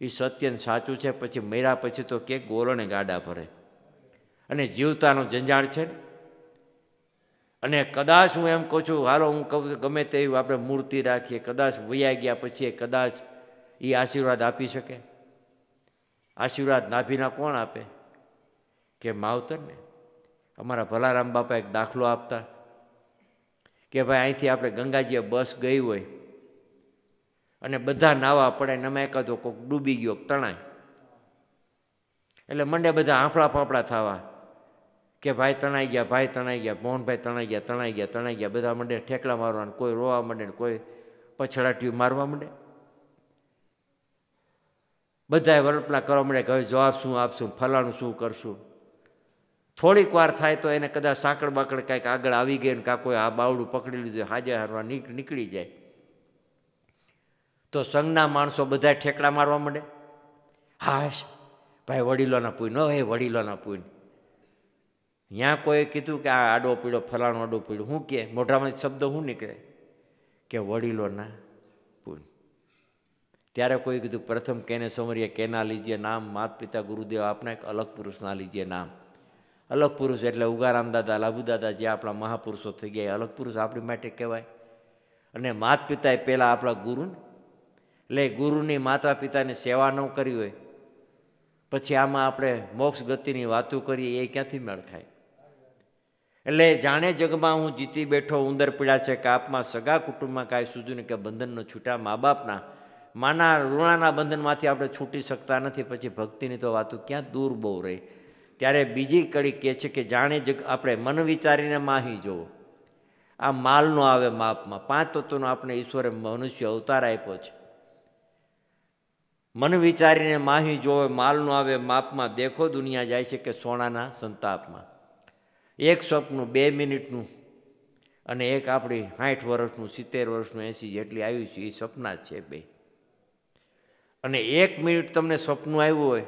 એ સત્ય સાચું છે, પછી મર્યા પછી તો કે ગોરણે ગાડા ભરે. અને જીવતાનો જંજાળ છે ને. અને કદાચ હું એમ કહું છું, હાલો હું કહું ગમે તેવી આપણે મૂર્તિ રાખીએ, કદાચ વૈયા ગયા પછી કદાચ એ આશીર્વાદ આપી શકે. આશીર્વાદ નાભીના કોણ આપે? કે માવતરને? અમારા ભલારામ બાપા એક દાખલો આપતા. કે ભાઈ, અહીંથી આપણે ગંગાજીએ બસ ગઈ હોય અને બધા નાવા પડે ને અમે એકાદો કોઈક ડૂબી ગયો તણાય. એટલે મંડે બધા આંફળા ફાંફળા થવા. કે ભાઈ તણાઈ ગયા, ભાઈ તણાઈ ગયા, મોહનભાઈ તણાઈ ગયા તણાઈ ગયા તણાઈ ગયા. બધા મંડે ઠેકડા મારવાના, કોઈ રોવા માંડે કોઈ પછડાટીઓ મારવા માંડે. બધાએ વરપલા કરવા માંડે કે હવે જવાબ શું આપશું, ફલાણું શું કરશું? થોડીક વાર થાય તો એને કદાચ સાંકળ બાકડ કાંઈક આગળ આવી ગઈ ને કાં કોઈ આ બાવડું પકડી લીધું હાજર હારવા નીકળી જાય. તો સંઘના માણસો બધા ઠેકડા મારવા માંડે. હાશ, ભાઈ વડીલોના પૂન હે વડીલોના પૂન. ત્યાં કોઈ કીધું કે આ આડો પીળો, ફલાણો આડો પીળો શું કે મોઢામાં શબ્દ શું નીકળે? કે વડીલોના ત્યારે કોઈ કીધું, પ્રથમ કેને સમરીએ, કેના લીજીએ નામ? માત પિતા ગુરુદેવ આપના એક અલગ પુરુષના લીજીએ નામ. અલગ પુરુષ એટલે ઉગારામ દાદા લાભુદાદા જે આપણા મહાપુરુષો થઈ ગયા અલગ પુરુષ આપણી માટે કહેવાય. અને માત પિતાએ પહેલાં આપણા ગુરુને, એટલે ગુરુની માતા પિતાની સેવા ન કરી હોય, પછી આમાં આપણે મોક્ષ ગતિની વાતો કરીએ, એ ક્યાંથી મેળ ખાય? એટલે જાણે જગમાં હું જીતી બેઠો, ઉંદર પીડા છે કે આપમાં સગા કુટુંબમાં કાંઈ સૂજુને કે બંધનનો છૂટા મા બાપના માના ઋણાના બંધનમાંથી આપણે છૂટી શકતા નથી. પછી ભક્તિની તો વાતો ક્યાં દૂર બહુ રહી. ત્યારે બીજી કડી કહે છે કે જાણે જગ આપણે મન વિચારીને માહી જોવો. આ માલનો આવે માપમાં. પાંચ તત્વનો આપણે ઈશ્વરે મનુષ્ય અવતાર આપ્યો છે. મન વિચારીને માહી જોવે, માલનો આવે માપમાં. દેખો દુનિયા જાય છે કે સોનાના સંતાપમાં. એક સ્વપ્નું બે મિનિટનું અને એક આપણી સાઠ વર્ષનું, સિત્તેર વર્ષનું, એંસી જેટલી આવ્યું છે એ સપના છે બે. અને એક મિનિટ તમને સ્વપ્ન આવ્યું હોય,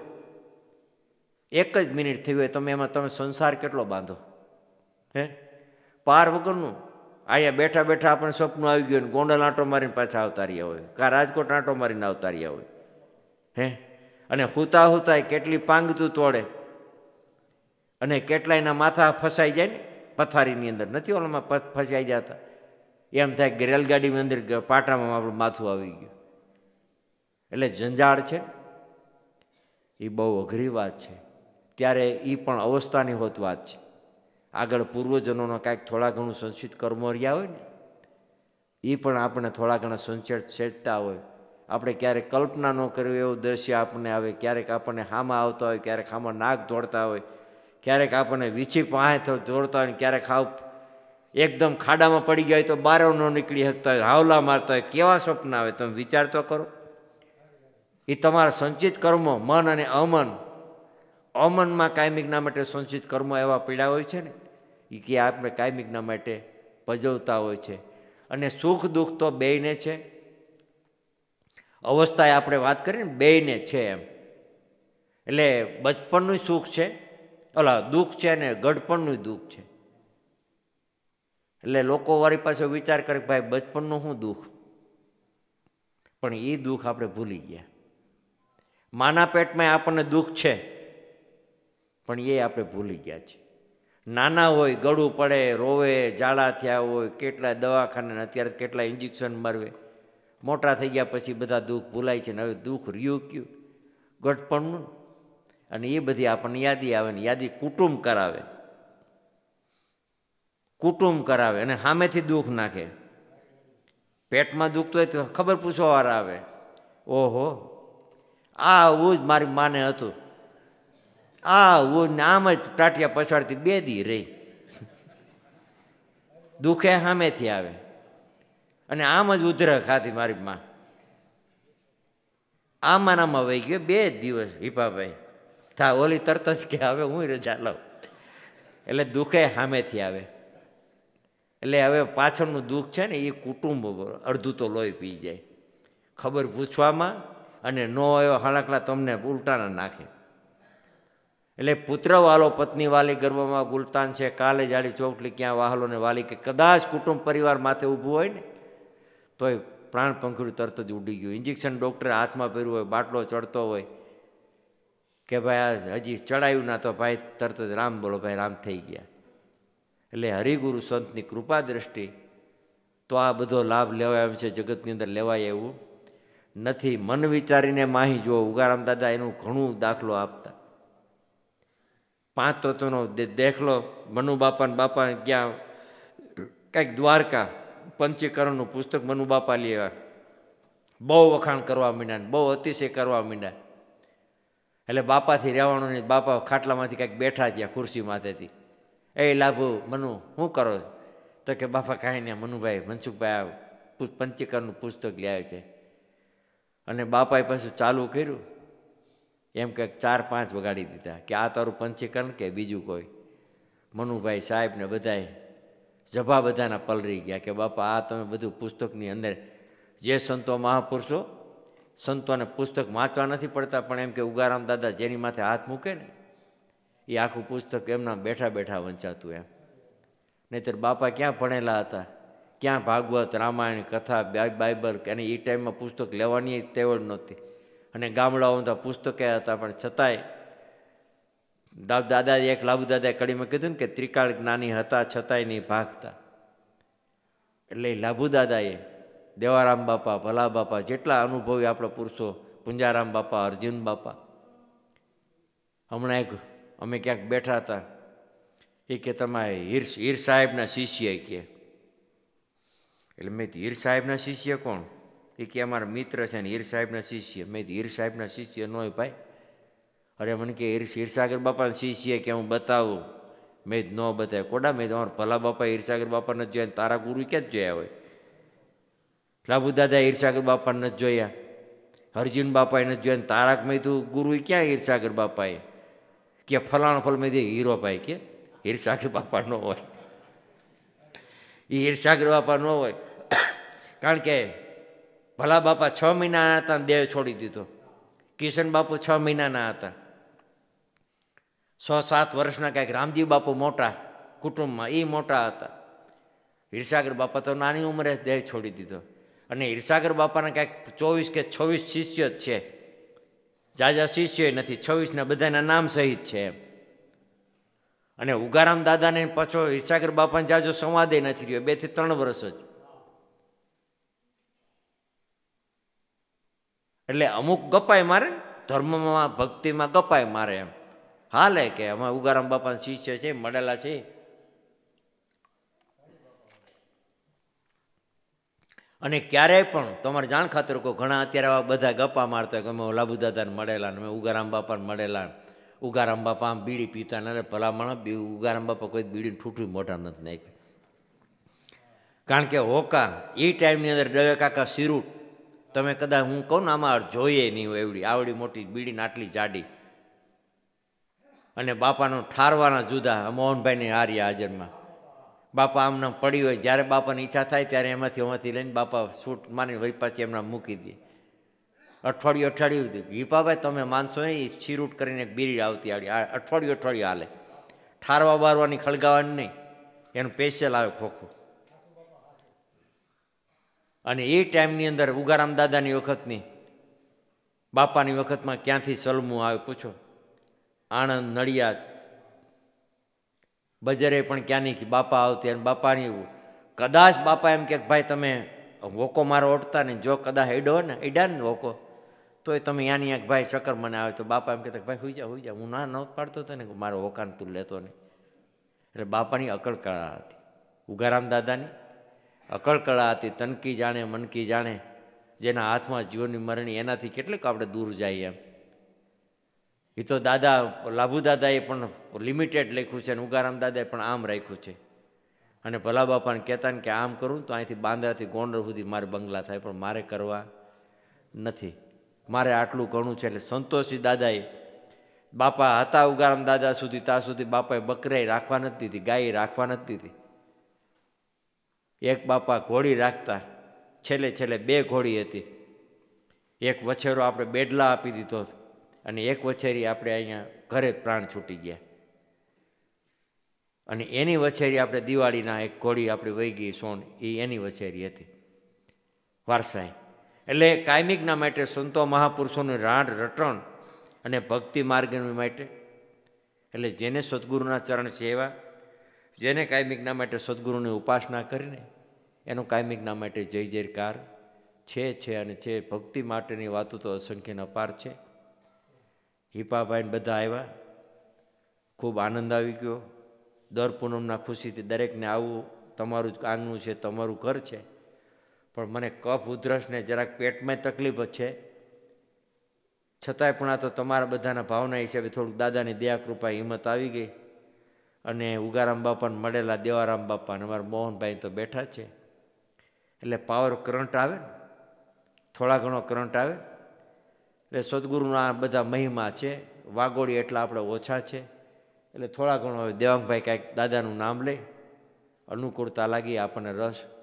એક જ મિનિટ થઈ હોય, તમે એમાં, તમે સંસાર કેટલો બાંધો? હે? પાર વગરનું. અહીંયા બેઠા બેઠા આપણને સ્વપ્ન આવી ગયું ગોંડલ આંટો મારીને પાછા આવતા રહ્યા હોય, કાં રાજકોટ આંટો મારીને આવતા રહ્યા હોય. હે? અને હુતા હુતા કેટલી પાંગતું તોડે. અને કેટલાયના માથા ફસાઈ જાય ને, પથારીની અંદર. નથી ઓલામાં ફસાઈ જતા. એમ થાય કે રેલગાડીની અંદર પાટામાં આપણું માથું આવી ગયું. એટલે જંજાળ છે? એ બહુ અઘરી વાત છે. ત્યારે એ પણ અવસ્થાની હોત વાત છે. આગળ પૂર્વજનોનો કાંઈક થોડા ઘણું સંચિત કર્મો રહ્યા હોય ને, એ પણ આપણે થોડા ઘણા સંચેત છેડતા હોય. આપણે ક્યારેક કલ્પના ન કરવી એવું દ્રશ્ય આપણને આવે. ક્યારેક આપણને હામાં આવતા હોય, ક્યારેક હામાં નાક દોડતા હોય. ક્યારેક આપણને વીછી પાસે દોડતા હોય ક્યારેક હાવ એકદમ ખાડામાં પડી ગયા હોય તો બારો ન નીકળી શકતા હોય, હાવલા મારતા હોય. કેવા સ્વપ્ન આવે? તમે વિચાર તો કરો. એ તમારા સંચિત કર્મો, મન અને અમન. અમનમાં કાયમિકના માટે સંચિત કર્મો એવા પીડા હોય છે ને એ કે આપણે કાયમિકના માટે ભજવતા હોય છે. અને સુખ દુઃખ તો બેયને છે. અવસ્થાએ આપણે વાત કરીએ ને, બેયને છે એમ. એટલે બચપણનું સુખ છે ઓલા દુઃખ છે ને ગઢપણનું દુઃખ છે. એટલે લોકો વારી પાસે વિચાર કરે કે ભાઈ, બચપણનું શું દુઃખ? પણ એ દુઃખ આપણે ભૂલી ગયા. માના પેટમાં આપણને દુઃખ છે, પણ એ આપણે ભૂલી ગયા છે નાના હોય, ગળું પડે, રોવે જાડા થયા હોય, કેટલા દવાખાને અત્યારે કેટલા ઇન્જેક્શન મારવે. મોટા થઈ ગયા પછી બધા દુઃખ ભૂલાય છે ને હવે દુઃખ રહ્યું કયું? ગઢપણનું અને એ બધી આપણને યાદી આવે ને યાદી કુટુંબ કરાવે. કુટુંબ કરાવે અને સામેથી દુઃખ નાખે. પેટમાં દુખતું હોય તો ખબર પૂછવાવાળા આવે. ઓહો. આવું જ મારી માને હતું. આ હું આમ જ ટાટિયા પછાડતી બે દી રહી. દુઃખે સામેથી આવે. અને આમ જ ઉધર ખાતી મારી માં. આમાં આમાં વહી ગયો બે દિવસ, હિપાભાઈ. થા, ઓલી તરત જ કે હવે હું રજા લઉં. એટલે દુઃખે સામેથી આવે. એટલે હવે પાછળનું દુઃખ છે ને, એ કુટુંબ અડધું તો લોહી પી જાય. ખબર પૂછવામાં અને ન એવા હળકલા તમને ઉલટાના નાખે. એટલે પુત્ર વાલો પત્ની વાલી ગર્ભમાં ગુલતાન છે, કાલે જાડી ચોકલી ક્યાં વાહલો ને વાલી કે કદાચ કુટુંબ પરિવાર માથે ઊભું હોય ને, તોય પ્રાણ પંખડું તરત જ ઉડી ગયું. ઇન્જેક્શન ડૉક્ટરે હાથમાં પહેર્યું હોય, બાટલો ચડતો હોય, કે ભાઈ આ હજી ચડાયું ના તો ભાઈ તરત જ રામ બોલો, ભાઈ રામ થઈ ગયા. એટલે હરિગુરુ સંતની કૃપા દ્રષ્ટિ, તો આ બધો લાભ લેવાય એમ છે, જગતની અંદર લેવાય એવું. નથી. મન વિચારીને માહી જો ઉગારામ દાદા એનું ઘણું દાખલો આપતા. પાંચ તત્વનો દેખલો. મનુ બાપા બાપા ક્યાં, કંઈક દ્વારકા, પંચીકરણનું પુસ્તક મનુ બાપા લેવા બહુ વખાણ કરવા માંડ્યા બહુ અતિશય કરવા માંડ્યા. એટલે બાપાથી રહેવાનું નહીં, બાપા ખાટલામાંથી કંઈક બેઠા ત્યાં ખુરશી માથેથી. એ લાભુ, મનુ શું કરો તો કે બાપા કાંઈ નહીં, મનુભાઈ, મનસુખભાઈ પંચીકરણનું પુસ્તક લે છે. અને બાપાએ પાછું ચાલુ કર્યું. એમ કે ચાર પાંચ વગાડી દીધા કે આ તારું પંચીકરણ કે બીજું કોઈ? મનુભાઈ સાહેબને બધાએ જભા બધાના પલરી ગયા કે બાપા, આ તમે બધું પુસ્તકની અંદર જે સંતો મહાપુરુષો, સંતોને પુસ્તક વાંચવા નથી પડતા, પણ એમ કે ઉગારામ દાદા જેની માથે હાથ મૂકે ને, એ આખું પુસ્તક એમના બેઠા બેઠા વંચાતું એમ. નહીતર બાપા ક્યાં ભણેલા હતા? ક્યાં ભાગવત, રામાયણ, કથા બાઇબલ અને એ ટાઈમમાં પુસ્તક લેવાની તેવડ નહોતી. અને ગામડાઓ તો પુસ્તકે હતા, પણ છતાંય દાદાએ એક લાભુ દાદાએ કડીમાં કીધું ને કે ત્રિકાળ જ્ઞાની હતા, છતાંય નહીં ભાગતા. એટલે લાભુ દાદાએ દેવારામ બાપા, ભલા બાપા જેટલા અનુભવી આપણા પુરુષો, પુંજારામ બાપા, અર્જુન બાપા. હમણાં એક અમે ક્યાંક બેઠા હતા. એ કે તમારે હીર હીર સાહેબના શિષ્ય કે એટલે મેં હીર સાહેબના શિષ્ય કોણ? એ કે અમારા મિત્ર છે ને હીર સાહેબના શિષ્ય. મેં હીર સાહેબના શિષ્ય ન હોય ભાઈ. અરે મને કે હીર હીરસાગર બાપાના શિષ્ય કે હું બતાવું. મેં જ ન બતાવ્યું. કોડા? મેં તમારા ભલા બાપા હીરસાગર બાપાને જોયા તારા ગુરુ ક્યાં જ જોયા હોય? લાભુ દાદા હીરસાગર બાપાને જ જોયા. હરજીન બાપાએ નથી જોયા તારાક મેં તું ગુરુ ક્યાં હીરસાગર બાપાએ? કે ફલાણ ફલ મેં હીરો ભાઈ કે હીરસાગર બાપા ન હોય. એ હીરસાગર બાપા ન હોય. કારણ કે ભલા બાપા છ મહિનાના હતા દેહ છોડી દીધો. કિશન બાપુ છ મહિનાના હતા. છ સાત વર્ષના કાંઈક રામજી બાપુ મોટા કુટુંબમાં એ મોટા હતા. હીરસાગર બાપા તો નાની ઉંમરે દેહ છોડી દીધો. અને હીરસાગર બાપાના કાંઈક ચોવીસ કે છવ્વીસ શિષ્ય જ છે. જાજા શિષ્ય નથી, છવ્વીસના બધાના નામ સહિત છે એમ. અને ઉગારામ દાદાને પાછો હિસાગર બાપાને જાજો સંવાદે નથી રહ્યો. બેથી ત્રણ વર્ષ જ. એટલે અમુક ગપાય મારે ધર્મમાં, ભક્તિમાં ગપાય મારે એમ. હાલે કે અમે ઉગારામ બાપાના શિષ્ય છે, મળેલા છે. અને ક્યારેય પણ તમારે જાણ ખાતર કહો, ઘણા અત્યારે આવા બધા ગપ્પા મારતા કે અમે લાભુ દાદાને મળેલા ને, અમે ઉગારામ બાપાને મળેલા ઉગારામ બાપા આમ બીડી પીતા ને ભલામણ બી ઉગારામ બાપા કોઈ બીડીને ઠૂઠું મોટા નથી નાખ્યું. કારણ કે હોકા એ ટાઈમની અંદર ડવે કાકા સિરૂટ તમે કદાચ હું કહું ને આમાં જોઈએ નહીં હોય એવડી, આવડી મોટી બીડીને આટલી જાડી. અને બાપાનું ઠારવાના જુદા મોહનભાઈની હારી હાજરમાં. બાપા આમના પડી હોય, જ્યારે બાપાની ઈચ્છા થાય ત્યારે એમાંથી એમાંથી લઈને બાપા સૂટ માની વરી પાછી એમના મૂકી દે. અઠવાડિયું અઠવાડિયું હિપાભાઈ તમે માનશો નહીં એ છીરૂટ કરીને બીડી આવતી આવડી અઠવાડિયું અઠવાડિયું હાલે. ઠારવા બારવાની ખળગાવાની નહીં. એનું પેશિયલ આવે ખોખું. અને એ ટાઈમની અંદર ઉગારામ દાદાની વખતની, બાપાની વખતમાં ક્યાંથી સલમું આવે પૂછો. આણંદ, નડિયાદ. બજરે પણ ક્યાંની બાપા આવતી અને બાપાની કદાચ બાપા એમ કે ભાઈ તમે વોકો મારો ઓટતા નહીં. જો કદાચ હેડો ને હેડા ને વોકો તોય તમે યાની યાક ભાઈ ચક્કર મને આવે તો બાપા એમ કહેતા ભાઈ, હોઈ જા હોઈ જા હું ના ન પાડતો હતો ને મારો વોકાન તું લેતો નહીં. એટલે બાપાની અકળ કળા હતી. ઉગારામ દાદાની અકળ કળા હતી, તનકી જાણે, મનકી જાણે, જેના હાથમાં જીવનની મરણી, એનાથી કેટલીક આપણે દૂર જઈએ એમ. એ તો દાદા, લાભુ દાદાએ પણ લિમિટેડ લખ્યું છે અને ઉગારામ દાદાએ પણ આમ રાખ્યું છે. અને ભલા બાપાને કહેતા ને કે, આમ કરું તો અહીંથી બાંદ્રાથી ગોંડલ સુધી મારે બંગલા થાય, પણ મારે કરવા નથી. મારે આટલું ઘણું છે એટલે સંતોષી દાદાએ બાપા હતા ઉગારામ દાદા સુધી ત્યાં સુધી બાપાએ બકરાઈ રાખવા નથી દીધી, ગાય રાખવા નથી દીધી. એક બાપા ઘોડી રાખતા, છેલ્લે છેલ્લે બે ઘોડી હતી. એક વછેરો આપણે બેડલા આપી દીધો અને એક વછેરી આપણે અહીંયા ઘરે પ્રાણ છૂટી ગયા. અને એની વછેરી આપણે દિવાળીના એક ઘોડી આપણી વહી ગઈ સોન, એ એની વછેરી હતી. વારસાઈ. એટલે કાયમિકના માટે સંતો મહાપુરુષોનું રાડ રટણ અને ભક્તિ માર્ગની માટે. એટલે જેને સદગુરુના ચરણ છે એવા જેને કાયમિકના માટે સદગુરુની ઉપાસના કરીને, એનું કાયમિકના માટે જય જયકાર છે છે અને છે. ભક્તિ માટેની વાતો તો અસંખ્યને અપાર છે. હિપાભાઈને બધા આવ્યા. ખૂબ આનંદ આવી ગયો. દર પૂનમના ખુશીથી દરેકને આવવું તમારું જ આંગણું છે, તમારું ઘર છે. પણ મને કફ ઉધરસને જરાક પેટમાં તકલીફ છે. છતાંય પણ આ તો તમારા બધાના ભાવના હિસાબે થોડુંક દાદાની દયા, કૃપા, હિંમત આવી ગઈ. અને ઉગારામ બાપાને મળેલા દેવારામ બાપા અને અમારા મોહનભાઈ તો બેઠા છે. એટલે પાવર કરંટ આવે ને? થોડા ઘણો કરંટ આવે. એટલે સદગુરુના બધા મહિમા છે. વાગોળી એટલા આપણે ઓછા છે. એટલે થોડા ઘણો હવે દેવાંગભાઈ કાંઈક દાદાનું નામ લે. અનુકૂળતા લાગી આપણને રસ.